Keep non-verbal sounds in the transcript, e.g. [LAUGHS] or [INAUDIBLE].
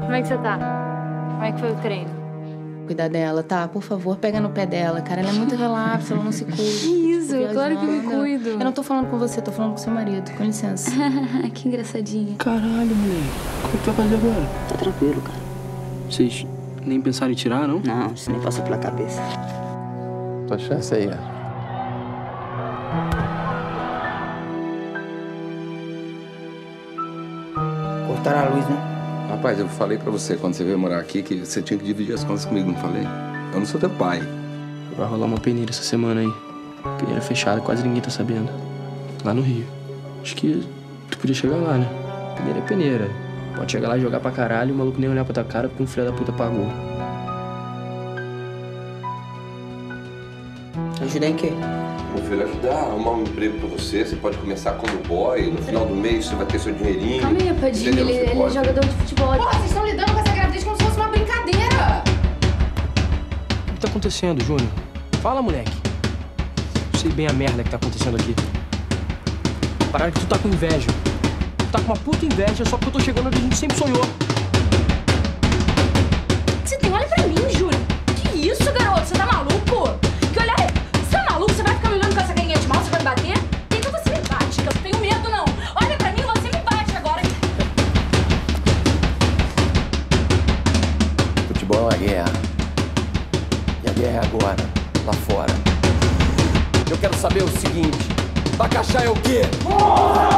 Como é que você tá? Como é que foi o treino? Cuidar dela, tá? Por favor, pega no pé dela, cara. Ela é muito relapso, ela não se cuida. Que [LAUGHS] isso, claro que me viajando. cuido. Eu não tô falando com você, tô falando com seu marido. Com licença. [LAUGHS] que engraçadinha. Caralho, moleque. Como é que tu vai fazer agora? Tá tranquilo, cara. Vocês nem pensaram em tirar, não? Não, isso nem passou pela cabeça. Tua chance aí, ó. Cortaram a luz, né? Rapaz, eu falei pra você quando você veio morar aqui que você tinha que dividir as contas comigo, não falei? Eu não sou teu pai. Vai rolar uma peneira essa semana aí. Peneira fechada, quase ninguém tá sabendo. Lá no Rio. Acho que tu podia chegar lá, né? Peneira é peneira. Pode chegar lá e jogar pra caralho e o maluco nem olhar pra tua cara porque um filho da puta pagou. Ajudar em quê? Meu filho, ajudar a arrumar um emprego pra você. Você pode começar como boy. No final do mês você vai ter seu dinheirinho. Calma aí, Padinho. Ele, ele é jogador de futebol. Porra, vocês estão lidando com essa gravidez como se fosse uma brincadeira. O que tá acontecendo, Júnior? Fala, moleque. Eu sei bem a merda que tá acontecendo aqui. Parada que tu tá com inveja. Tu tá com uma puta inveja só porque eu tô chegando onde a gente sempre sonhou. Você tem olha pra mim, Júlio. Guerra agora, lá fora. Eu quero saber o seguinte: Bacaxá é o quê? Bacaxá